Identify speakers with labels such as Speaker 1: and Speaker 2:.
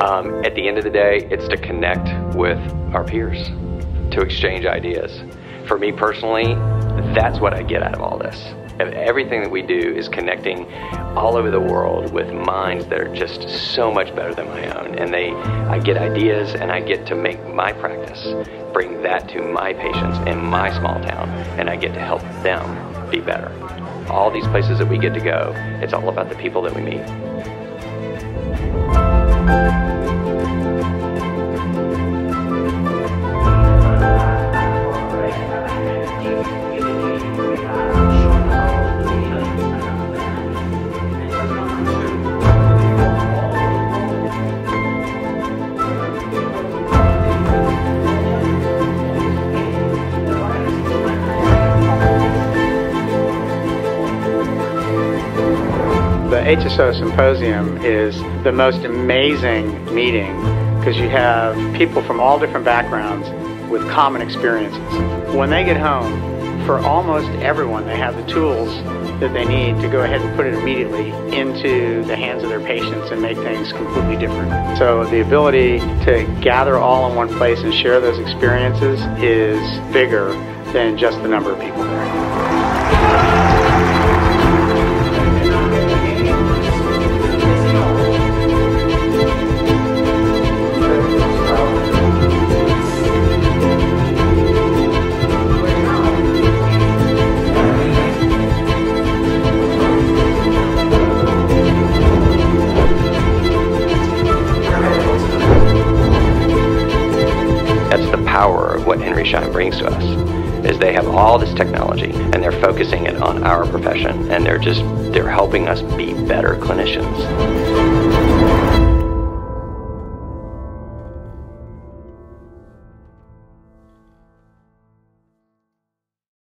Speaker 1: Um, at the end of the day, it's to connect with our peers, to exchange ideas. For me personally, that's what I get out of all this. Everything that we do is connecting all over the world with minds that are just so much better than my own. And they, I get ideas and I get to make my practice, bring that to my patients in my small town, and I get to help them be better. All these places that we get to go, it's all about the people that we meet.
Speaker 2: The HSO Symposium is the most amazing meeting because you have people from all different backgrounds with common experiences. When they get home, for almost everyone, they have the tools that they need to go ahead and put it immediately into the hands of their patients and make things completely different. So the ability to gather all in one place and share those experiences is bigger than just the number of people there.
Speaker 1: Power of what Henry Schein brings to us. Is they have all this technology and they're focusing it on our profession and they're just they're helping us be better clinicians.